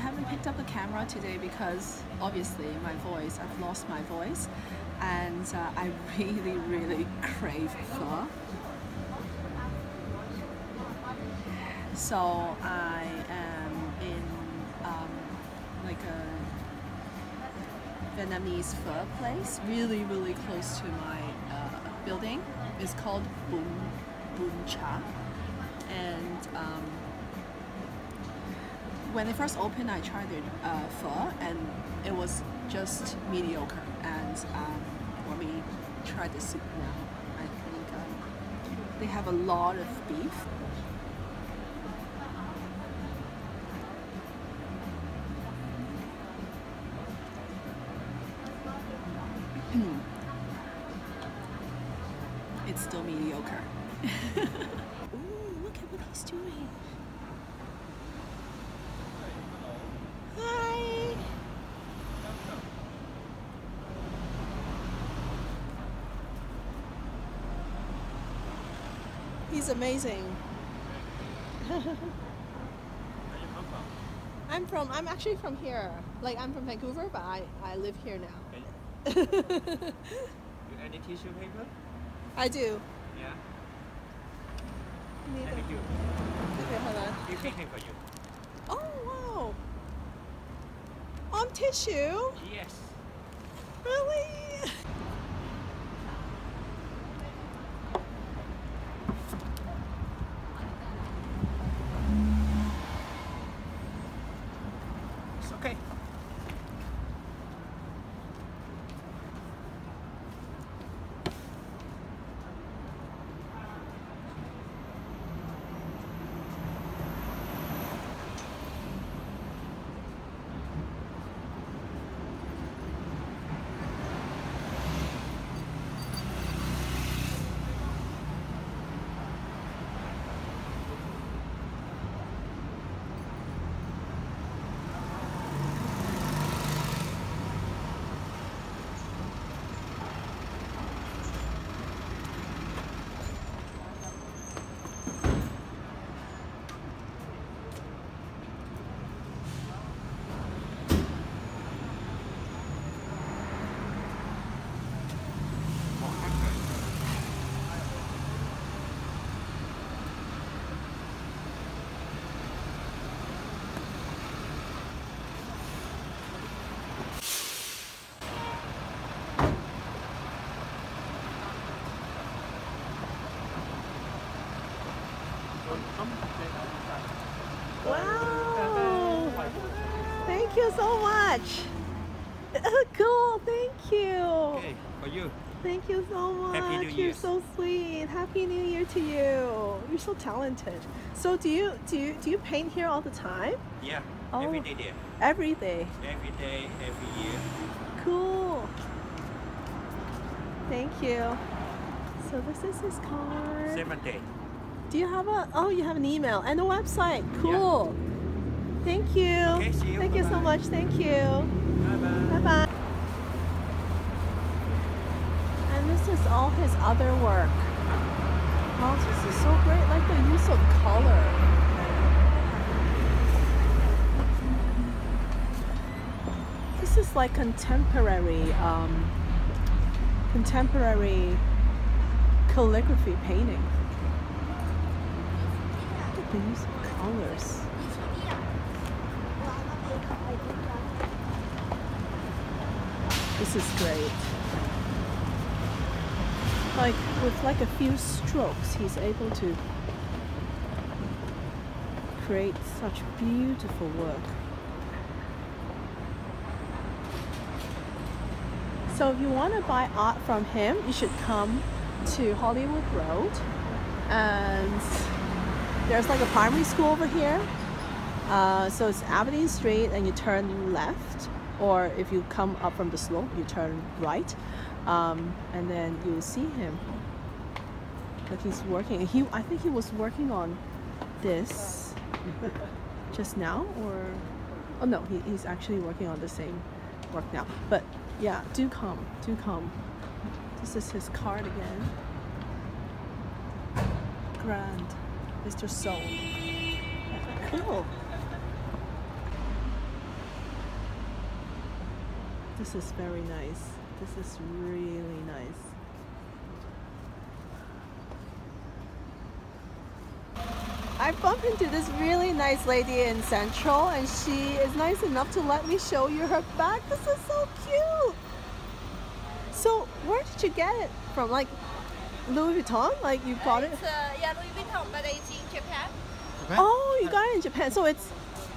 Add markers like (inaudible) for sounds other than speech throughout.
haven't picked up the camera today because obviously my voice, I've lost my voice and uh, I (laughs) really, really crave pho. So I am in um, like a Vietnamese pho place, really, really close to my uh, building. It's called Bun Bun Cha, and um, when they first opened, I tried their uh, pho, and it was just mediocre. And um, when we tried the soup now, I think um, they have a lot of beef. it's still mediocre. (laughs) He's amazing. (laughs) I'm from, I'm actually from here. Like, I'm from Vancouver, but I, I live here now. (laughs) You have any tissue paper? I do. Yeah. Need Thank you. Okay, hold on. You picking for you. Oh, wow. On tissue? Yes. Really? It's okay. Wow. Thank you so much. (laughs) cool. Thank you. Okay, for you. Thank you so much. Happy New You're Year. so sweet. Happy New Year to you. You're so talented. So do you do you do you paint here all the time? Yeah. Oh. Every day there. Every day. Every day, every year. Cool. Thank you. So this is his card. Seven day. Do you have a oh you have an email and a website. Cool. Thank you. Okay, you. Thank you so much. Thank you. Bye bye. Bye bye. And this is all his other work. Oh, this is so great, like the use of color. This is like contemporary, um, contemporary calligraphy painting. The use of colors. This is great. Like with like a few strokes, he's able to create such beautiful work. So if you want to buy art from him, you should come to Hollywood Road. And there's like a primary school over here. Uh, so it's Aberdeen Street and you turn left. Or if you come up from the slope, you turn right. Um, and then you'll see him. Like he's working. He, I think he was working on this (laughs) just now or oh no he, he's actually working on the same work now but yeah do come do come this is his card again grand mr So cool This is very nice. This is really nice. I bumped into this really nice lady in Central and she is nice enough to let me show you her bag. This is so cute. So where did you get it from? Like Louis Vuitton? Like you bought it? It's, uh, yeah, Louis Vuitton, but it's in Japan. Oh, you got it in Japan. So it's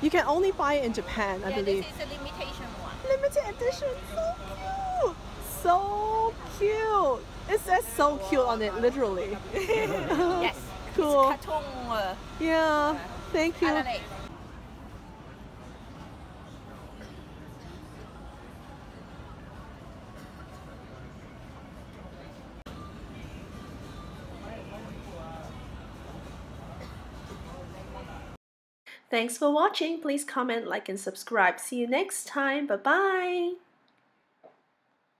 you can only buy it in Japan, I yeah, believe. this is a limitation one. Limited edition. So cute. So cute. It says so cute on it, literally. Yes. (laughs) Cool. It's cartoon uh, Yeah. Thank you. Thanks for watching. Please comment, like, and subscribe. See you next time. Bye bye.